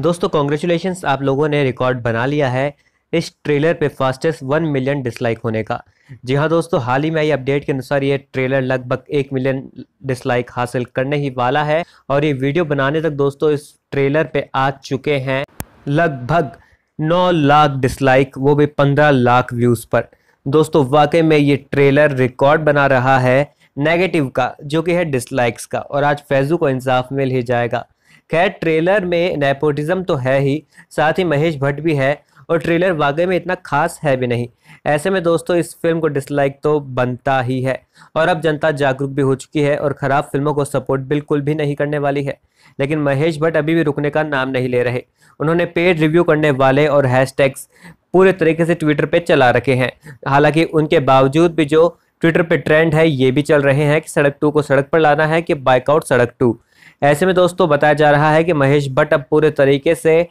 दोस्तों कॉन्ग्रेचुलेशन आप लोगों ने रिकॉर्ड बना लिया है इस ट्रेलर पे फास्टेस्ट वन मिलियन डिसलाइक होने का। जी हाँ दोस्तों, हाल ही में आई अपडेट के अनुसार ये ट्रेलर लगभग एक मिलियन डिसलाइक हासिल करने ही वाला है और ये वीडियो बनाने तक दोस्तों इस ट्रेलर पे आ चुके हैं लगभग नौ लाख डिसलाइक वो भी पंद्रह लाख व्यूज़ पर। दोस्तों, वाकई में ये ट्रेलर रिकॉर्ड बना रहा है नेगेटिव का, जो कि है डिसलाइक्स का, और आज फैजू को इंसाफ मिल ही जाएगा। खैर ट्रेलर में नेपोटिज्म तो है ही, साथ ही महेश भट्ट भी है, और ट्रेलर वाकई में इतना खास है भी नहीं। ऐसे में दोस्तों, इस फ़िल्म को डिसलाइक तो बनता ही है, और अब जनता जागरूक भी हो चुकी है, और ख़राब फ़िल्मों को सपोर्ट बिल्कुल भी नहीं करने वाली है। लेकिन महेश भट्ट अभी भी रुकने का नाम नहीं ले रहे। उन्होंने पेड रिव्यू करने वाले और हैशटैग्स पूरे तरीके से ट्विटर पे चला रखे हैं। हालाँकि उनके बावजूद भी जो ट्विटर पे ट्रेंड है, ये भी चल रहे हैं कि सड़क टू को सड़क पर लाना है, कि बाइकआउट सड़क टू। ऐसे में दोस्तों बताया जा रहा है कि महेश भट्ट अब पूरे तरीके से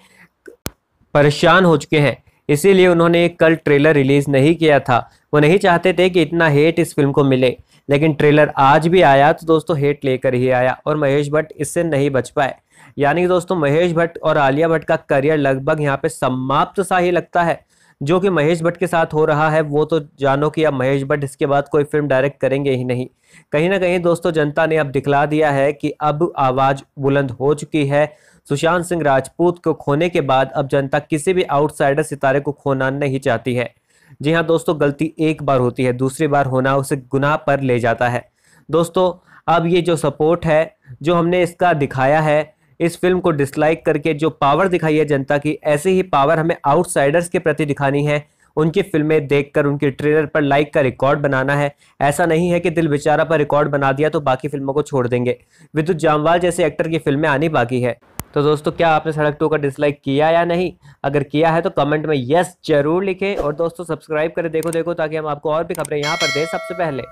परेशान हो चुके हैं। इसीलिए उन्होंने कल ट्रेलर रिलीज़ नहीं किया था। वो नहीं चाहते थे कि इतना हेट इस फ़िल्म को मिले। लेकिन ट्रेलर आज भी आया तो दोस्तों हेट लेकर ही आया और महेश भट्ट इससे नहीं बच पाए। यानी कि दोस्तों महेश भट्ट और आलिया भट्ट का करियर लगभग यहाँ पे समाप्त सा ही लगता है। जो कि महेश भट्ट के साथ हो रहा है, वो तो जानो कि अब महेश भट्ट इसके बाद कोई फ़िल्म डायरेक्ट करेंगे ही नहीं। कहीं ना कहीं दोस्तों, जनता ने अब दिखला दिया है कि अब आवाज़ बुलंद हो चुकी है। सुशांत सिंह राजपूत को खोने के बाद अब जनता किसी भी आउटसाइडर सितारे को खोना नहीं चाहती है। जी हाँ दोस्तों, गलती एक बार होती है, दूसरी बार होना उसे गुनाह पर ले जाता है। दोस्तों, अब ये जो सपोर्ट है, जो हमने इसका दिखाया है इस फ़िल्म को डिसलाइक करके जो पावर दिखाई है जनता की, ऐसी ही पावर हमें आउटसाइडर्स के प्रति दिखानी है। उनकी फ़िल्में देखकर, उनके ट्रेलर पर लाइक का रिकॉर्ड बनाना है। ऐसा नहीं है कि दिल बेचारा पर रिकॉर्ड बना दिया तो बाकी फ़िल्मों को छोड़ देंगे। विद्युत जामवाल जैसे एक्टर की फ़िल्में आनी बाकी है। तो दोस्तों, क्या आपने सड़क टू का डिसलाइक किया या नहीं? अगर किया है तो कमेंट में यस ज़रूर लिखें और दोस्तों सब्सक्राइब करें, देखो देखो, ताकि हम आपको और भी खबरें यहाँ पर दें सबसे पहले।